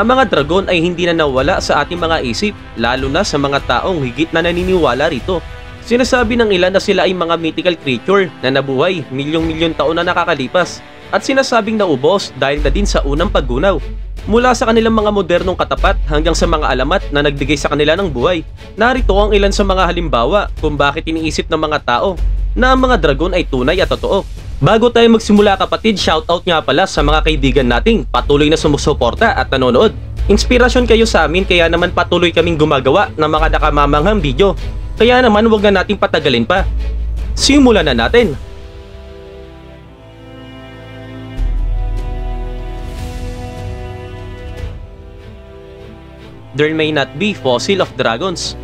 Ang mga dragon ay hindi na nawala sa ating mga isip, lalo na sa mga taong higit na naniniwala rito. Sinasabi ng ilan na sila ay mga mythical creature na nabuhay milyong-milyon taon na nakakalipas at sinasabing naubos dahil na din sa unang paggunaw. Mula sa kanilang mga modernong katapat hanggang sa mga alamat na nagbigay sa kanila ng buhay, narito ang ilan sa mga halimbawa kung bakit iniisip ng mga tao na ang mga dragon ay tunay at totoo. Bago tayo magsimula kapatid, shoutout nga pala sa mga kaibigan nating patuloy na sumusuporta at nanonood. Inspirasyon kayo sa amin kaya naman patuloy kaming gumagawa ng mga nakamamanghang video. Kaya naman wag na nating patagalin pa. Simulan na natin! There may not be fossil of dragons.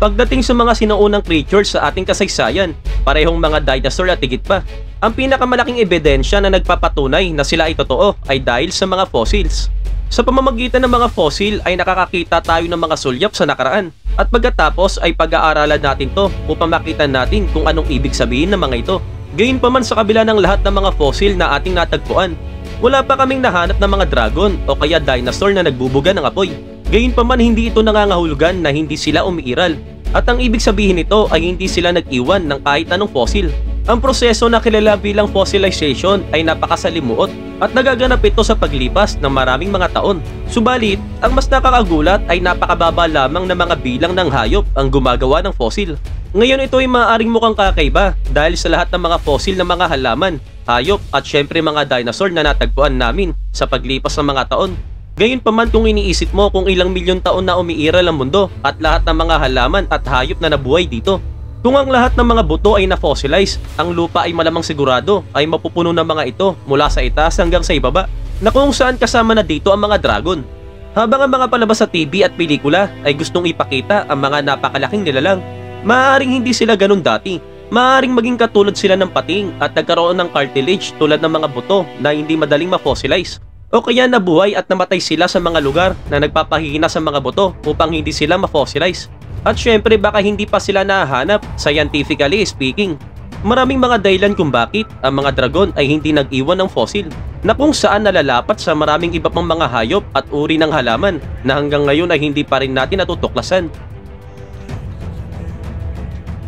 Pagdating sa mga sinaunang creatures sa ating kasaysayan, parehong mga dinosaur at higit pa. Ang pinakamalaking ebidensya na nagpapatunay na sila ay totoo ay dahil sa mga fossils. Sa pamamagitan ng mga fossil ay nakakakita tayo ng mga sulyap sa nakaraan at pagkatapos ay pag-aaralan natin to upang makita natin kung anong ibig sabihin ng mga ito. Gayunpaman sa kabila ng lahat ng mga fossil na ating natagpuan, wala pa kaming nahanap ng mga dragon o kaya dinosaur na nagbubuga ng apoy. Gayunpaman hindi ito nangangahulugan na hindi sila umiiral at ang ibig sabihin nito ay hindi sila nag-iwan ng kahit anong fossil. Ang proseso na kilala bilang fossilization ay napakasalimuot at nagaganap ito sa paglipas ng maraming mga taon. Subalit, ang mas nakakagulat ay napakababa lamang ng mga bilang ng hayop ang gumagawa ng fossil. Ngayon ito ay maaaring mukhang kakaiba dahil sa lahat ng mga fossil ng mga halaman, hayop at syempre mga dinosaur na natagpuan namin sa paglipas ng mga taon. Gayon pa kung iniisip mo kung ilang milyon taon na umiiral ang mundo at lahat ng mga halaman at hayop na nabuhay dito. Kung ang lahat ng mga buto ay na-fossilize, ang lupa ay malamang sigurado ay mapupuno ng mga ito mula sa itaas hanggang sa ibaba na kung saan kasama na dito ang mga dragon. Habang ang mga palabas sa TV at pelikula ay gustong ipakita ang mga napakalaking nilalang, maaaring hindi sila ganun dati. Maaaring maging katulad sila ng pating at nagkaroon ng cartilage tulad ng mga buto na hindi madaling ma-fossilize. O kaya nabuhay at namatay sila sa mga lugar na nagpapahina sa mga buto upang hindi sila ma-fossilize. At syempre baka hindi pa sila nahahanap scientifically speaking. Maraming mga dahilan kung bakit ang mga dragon ay hindi nag-iwan ng fossil na kung saan nalalapat sa maraming iba pang mga hayop at uri ng halaman na hanggang ngayon ay hindi pa rin natin natutuklasan.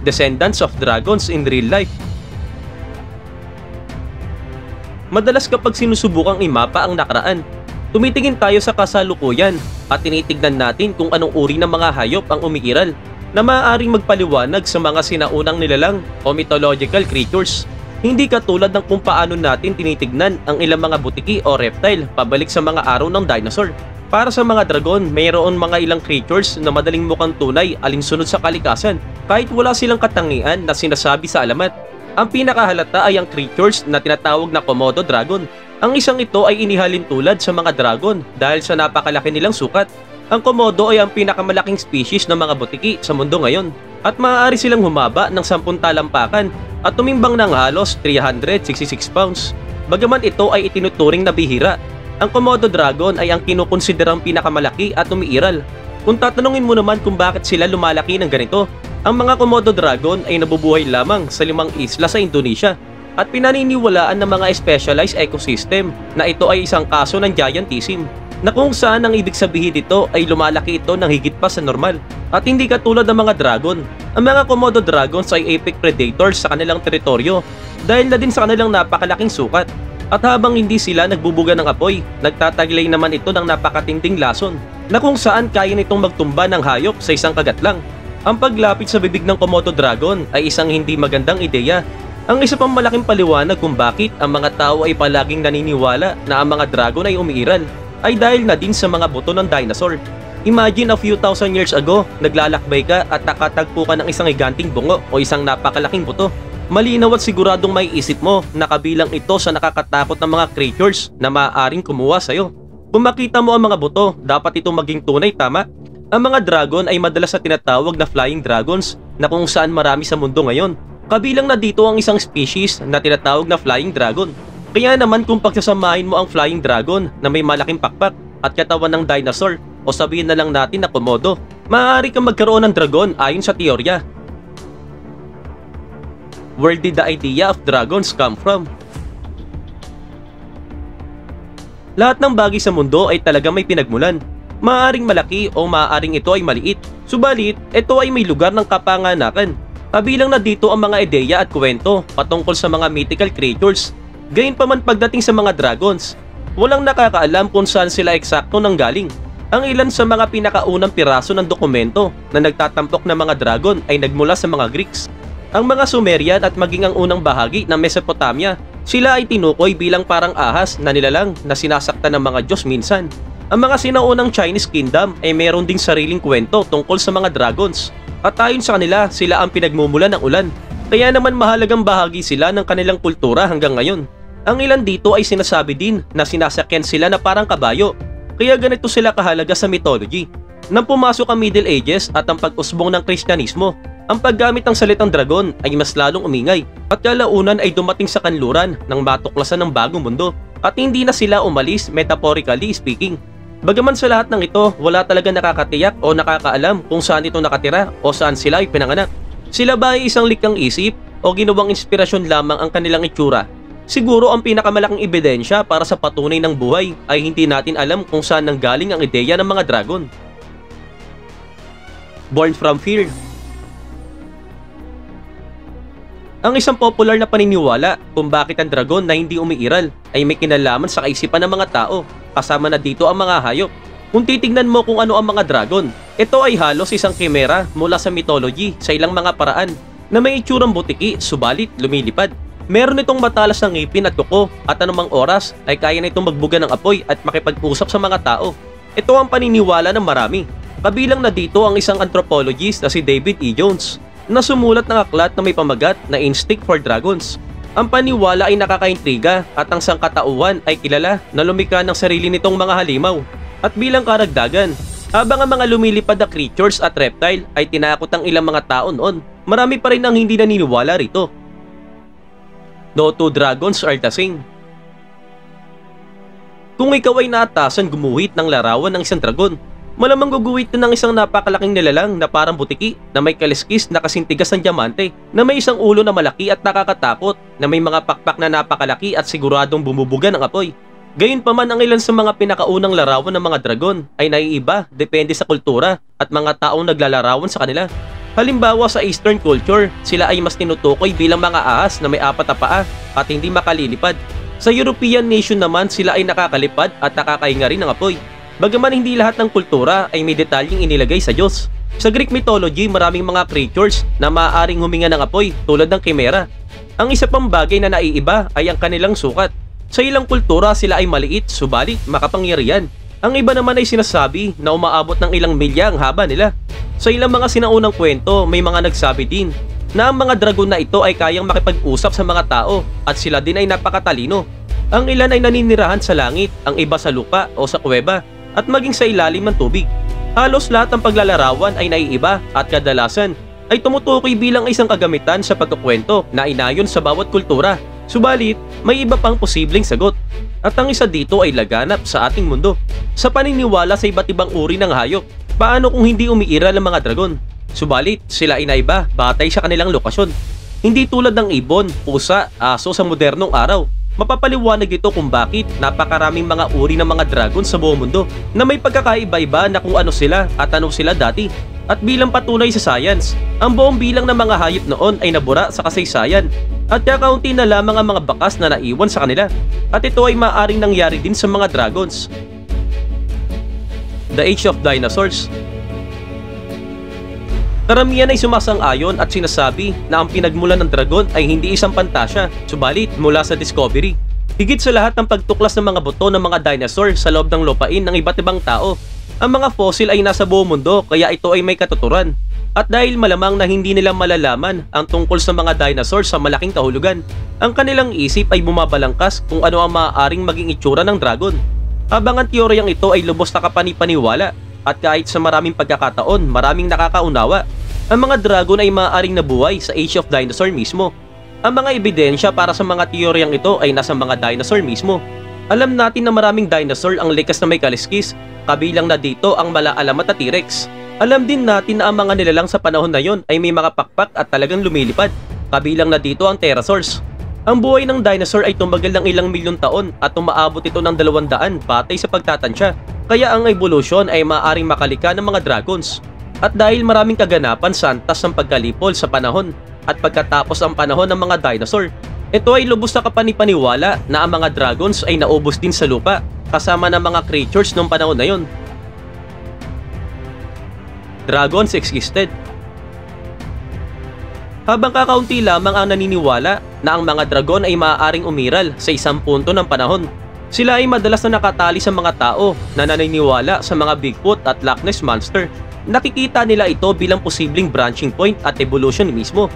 Descendants of dragons in real life Madalas kapag sinusubukang imapa ang nakaraan, tumitingin tayo sa kasalukuyan at tinitignan natin kung anong uri ng mga hayop ang umiiral na maaaring magpaliwanag sa mga sinaunang nilalang o mythological creatures. Hindi katulad ng kung paano natin tinitignan ang ilang mga butiki o reptile pabalik sa mga araw ng dinosaur. Para sa mga dragon, mayroon mga ilang creatures na madaling mukhang tunay alinsunod sa kalikasan kahit wala silang katangian na sinasabi sa alamat. Ang pinakahalata ay ang creatures na tinatawag na Komodo Dragon. Ang isang ito ay inihalin tulad sa mga dragon dahil sa napakalaki nilang sukat. Ang Komodo ay ang pinakamalaking species ng mga butiki sa mundo ngayon at maaari silang humaba ng 10 talampakan at tumimbang ng halos 366 pounds. Bagaman ito ay itinuturing na bihira, ang Komodo Dragon ay ang kinukonsiderang pinakamalaki at umiiral. Kung tatanungin mo naman kung bakit sila lumalaki ng ganito, ang mga Komodo Dragon ay nabubuhay lamang sa limang isla sa Indonesia at pinaniniwalaan ng mga specialized ecosystem na ito ay isang kaso ng giantism na kung saan ang ibig sabihin dito ay lumalaki ito ng higit pa sa normal at hindi katulad ng mga dragon. Ang mga Komodo Dragons ay apex predators sa kanilang teritoryo dahil na din sa kanilang napakalaking sukat. At habang hindi sila nagbubuga ng apoy, nagtataglay naman ito ng napakatinding lason na kung saan kaya nitong magtumba ng hayop sa isang kagat lang. Ang paglapit sa bibig ng Komodo Dragon ay isang hindi magandang ideya. Ang isa pang malaking paliwanag kung bakit ang mga tao ay palaging naniniwala na ang mga dragon ay umiiral ay dahil na din sa mga buto ng dinosaur. Imagine a few thousand years ago, naglalakbay ka at nakatagpo ka ng isang higanting bungo o isang napakalaking buto. Malinaw at siguradong may isip mo na kabilang ito sa nakakatakot ng mga creatures na maaaring kumuha sa'yo. Kung makita mo ang mga buto, dapat itong maging tunay tama. Ang mga dragon ay madalas na tinatawag na flying dragons na kung saan marami sa mundo ngayon. Kabilang na dito ang isang species na tinatawag na flying dragon. Kaya naman kung pagsasamahin mo ang flying dragon na may malaking pakpak at katawan ng dinosaur o sabihin na lang natin na komodo, maaari kang magkaroon ng dragon ayon sa teorya. Where did the idea of dragons come from? Lahat ng bagay sa mundo ay talaga may pinagmulan. Maaaring malaki o maaaring ito ay maliit. Subalit, ito ay may lugar ng kapanganakan. Kabilang na dito ang mga ideya at kwento patungkol sa mga mythical creatures. Gayunpaman pagdating sa mga dragons, walang nakakaalam kung saan sila eksakto nang galing. Ang ilan sa mga pinakaunang piraso ng dokumento na nagtatampok ng mga dragon ay nagmula sa mga Greeks. Ang mga Sumerian at maging ang unang bahagi ng Mesopotamia, sila ay tinukoy bilang parang ahas na nilalang na sinasaktan ng mga Diyos minsan. Ang mga sinaunang Chinese kingdom ay mayroon ding sariling kwento tungkol sa mga dragons. At ayon sa kanila, sila ang pinagmumula ng ulan. Kaya naman mahalagang bahagi sila ng kanilang kultura hanggang ngayon. Ang ilan dito ay sinasabi din na sinasakyan sila na parang kabayo kaya ganito sila kahalaga sa mythology. Nang pumasok ang Middle Ages at ang pag-usbong ng Kristyanismo, ang paggamit ng salitang dragon ay mas lalong umingay at kalaunan ay dumating sa kanluran ng matuklasan ng bagong mundo at hindi na sila umalis metaphorically speaking. Bagaman sa lahat ng ito, wala talaga nakakatiyak o nakakaalam kung saan ito nakatira o saan sila ay pinanganak. Sila ba ay isang likang isip o ginawang inspirasyon lamang ang kanilang itsura Siguro ang pinakamalaking ebidensya para sa patunay ng buhay ay hindi natin alam kung saan nanggaling ang ideya ng mga dragon. Born from Fear Ang isang popular na paniniwala kung bakit ang dragon na hindi umiiral ay may kinalaman sa kaisipan ng mga tao, kasama na dito ang mga hayop. Kung titingnan mo kung ano ang mga dragon, ito ay halos isang kimera mula sa mythology sa ilang mga paraan na may itsurang butiki subalit lumilipad Meron itong matalas na ngipin at kuko at anumang oras ay kaya na itong magbuga ng apoy at makipag-usap sa mga tao. Ito ang paniniwala ng marami. Kabilang na dito ang isang anthropologist na si David E. Jones na sumulat ng aklat na may pamagat na Instinct for Dragons. Ang paniwala ay nakakaintriga at ang sangkatauhan ay kilala na lumika ng sarili nitong mga halimaw. At bilang karagdagan, habang ang mga lumilipad na creatures at reptile ay tinakot ang ilang mga tao noon, marami pa rin ang hindi naniniwala rito No two dragons are the same. Kung ikaw ay naatasan gumuhit ng larawan ng isang dragon, malamang guguhit na ng isang napakalaking nilalang na parang butiki na may kaliskis na kasintigas ng diamante, na may isang ulo na malaki at nakakatakot, na may mga pakpak na napakalaki at siguradong bumubuga ng apoy. Gayunpaman ang ilan sa mga pinakaunang larawan ng mga dragon ay naiiba depende sa kultura at mga taong naglalarawan sa kanila. Halimbawa sa Eastern culture, sila ay mas tinutukoy bilang mga ahas na may apat na paa at hindi makalilipad. Sa European nation naman sila ay nakakalipad at nakakahinga rin ng apoy. Bagaman hindi lahat ng kultura ay may detalyeng inilagay sa Diyos. Sa Greek mythology, maraming mga creatures na maaaring huminga ng apoy tulad ng kimera. Ang isa pang bagay na naiiba ay ang kanilang sukat. Sa ilang kultura sila ay maliit, subalit makapangyarihan. Ang iba naman ay sinasabi na umaabot ng ilang milya ang haba nila. Sa ilang mga sinaunang kwento, may mga nagsabi din na ang mga dragon na ito ay kayang makipag-usap sa mga tao at sila din ay napakatalino. Ang ilan ay naninirahan sa langit, ang iba sa lupa o sa kuweba at maging sa ilalim ng tubig. Halos lahat ng paglalarawan ay naiiba at kadalasan ay tumutukoy bilang isang kagamitan sa pagkukwento na inayon sa bawat kultura. Subalit, may iba pang posibleng sagot. At ang isa dito ay laganap sa ating mundo. Sa paniniwala sa iba't ibang uri ng hayop Paano kung hindi umiiral ang mga dragon? Subalit, sila ay naiba batay sa kanilang lokasyon. Hindi tulad ng ibon, pusa, aso sa modernong araw. Mapapaliwanag ito kung bakit napakaraming mga uri ng mga dragon sa buong mundo na may pagkakaiba-iba na kung ano sila at ano sila dati. At bilang patunay sa science, ang buong bilang ng mga hayop noon ay nabura sa kasaysayan at kakaunti na lamang ang mga bakas na naiwan sa kanila. At ito ay maaring nangyari din sa mga dragons The Age of Dinosaurs. Karamihan ay sumasang-ayon at sinasabi na ang pinagmulan ng dragon ay hindi isang pantasya, subalit mula sa discovery. Higit sa lahat ng pagtuklas ng mga buto ng mga dinosaur sa loob ng lupain ng iba't ibang tao, ang mga fossil ay nasa buong mundo kaya ito ay may katuturan. At dahil malamang na hindi nila malalaman ang tungkol sa mga dinosaur sa malaking kahulugan, ang kanilang isip ay bumabalangkas kung ano ang maaaring maging itsura ng dragon. Habang ang teoryang ito ay lubos na kapanipaniwala at kahit sa maraming pagkakataon maraming nakakaunawa, ang mga dragon ay maaaring nabuhay sa Age of Dinosaur mismo. Ang mga ebidensya para sa mga teoryang ito ay nasa mga dinosaur mismo. Alam natin na maraming dinosaur ang likas na may kaliskis, kabilang na dito ang malaalamat na T-Rex. Alam din natin na ang mga nilalang sa panahon na yon ay may mga pakpak at talagang lumilipad, kabilang na dito ang pterosaurs. Ang buhay ng dinosaur ay tumagal ng ilang milyon taon at umaabot ito ng 200 batay sa pagtatansya. Kaya ang evolution ay maaaring makalika ng mga dragons. At dahil maraming kaganapan sa antas ng pagkalipol sa panahon at pagkatapos ang panahon ng mga dinosaur, ito ay lubos na kapanipaniwala na ang mga dragons ay naubos din sa lupa kasama ng mga creatures noong panahon na yon. Dragons existed. Habang kakaunti lamang ang naniniwala na ang mga dragon ay maaaring umiral sa isang punto ng panahon, sila ay madalas na nakatali sa mga tao na naniniwala sa mga Bigfoot at Loch Ness Monster. Nakikita nila ito bilang posibleng branching point at evolution mismo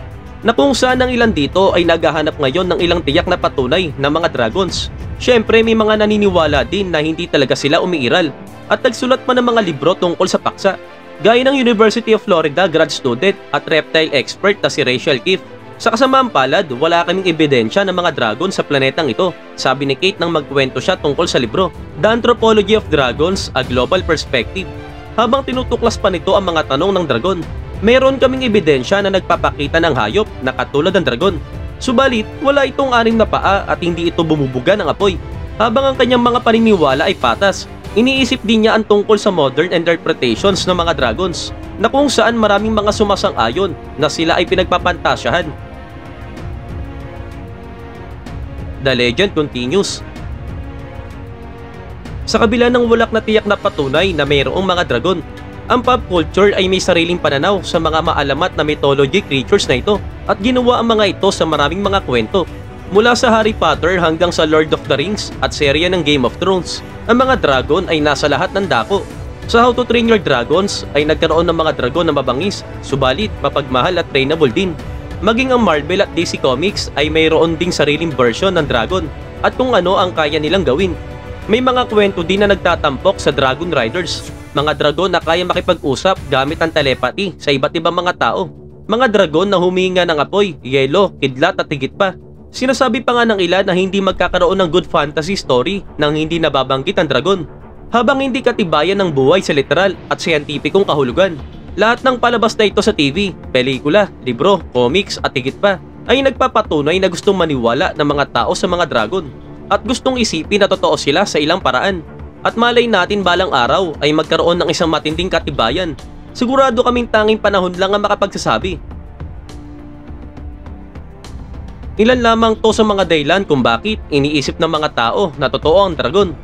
na kung saan ang ilan dito ay naghahanap ngayon ng ilang tiyak na patunay ng mga dragons. Siyempre may mga naniniwala din na hindi talaga sila umiiral at nagsulat pa ng mga libro tungkol sa paksa. Gaya ng University of Florida grad student at reptile expert na si Rachel Keefe. Sa kasamaang palad, wala kaming ebidensya ng mga dragon sa planetang ito, sabi ni Kate nang magkwento siya tungkol sa libro, The Anthropology of Dragons, A Global Perspective. Habang tinutuklas pa nito ang mga tanong ng dragon, Meron kaming ebidensya na nagpapakita ng hayop na katulad ng dragon. Subalit, wala itong anim na paa at hindi ito bumubuga ng apoy. Habang ang kanyang mga paniniwala ay patas, iniisip din niya ang tungkol sa modern interpretations ng mga dragons na kung saan maraming mga sumasang-ayon na sila ay pinagpapantasyahan. The legend continues. Sa kabila ng walak na tiyak na patunay na mayroong mga dragon, ang pop culture ay may sariling pananaw sa mga maalamat na mythology creatures na ito at ginawa ang mga ito sa maraming mga kwento. Mula sa Harry Potter hanggang sa Lord of the Rings at serya ng Game of Thrones, ang mga dragon ay nasa lahat ng dako. Sa How to Train Your Dragons ay nagkaroon ng mga dragon na mabangis, subalit, mapagmahal at trainable din. Maging ang Marvel at DC Comics ay mayroon ding sariling version ng dragon at kung ano ang kaya nilang gawin. May mga kwento din na nagtatampok sa Dragon Riders mga dragon na kaya makipag-usap gamit ang telepathy sa iba't ibang mga tao. Mga dragon na huminga ng apoy, yelo, kidlat at higit pa. Sinasabi pa nga ng ilan na hindi magkakaroon ng good fantasy story nang hindi nababanggit ang dragon. Habang hindi katibayan ng buhay sa literal at siyentipikong kahulugan. Lahat ng palabas na ito sa TV, pelikula, libro, comics at higit pa ay nagpapatunay na gustong maniwala ng mga tao sa mga dragon at gustong isipin na totoo sila sa ilang paraan. At malay natin balang araw ay magkaroon ng isang matinding katibayan. Sigurado kaming tanging panahon lang ang makapagsasabi. Ilan lamang to sa mga dahilan kung bakit iniisip ng mga tao na totoo ang dragon.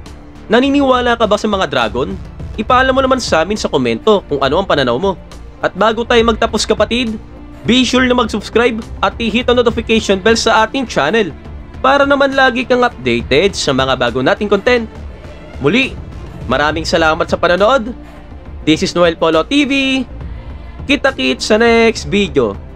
Naniniwala ka ba sa mga dragon? Ipaalam mo naman sa amin sa komento kung ano ang pananaw mo. At bago tayo magtapos kapatid, be sure na mag-subscribe at i-hit ang notification bell sa ating channel para naman lagi kang updated sa mga bago nating content. Muli, maraming salamat sa panonood. This is Noel Polo TV. Kita-kits sa next video.